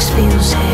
always feels heavy.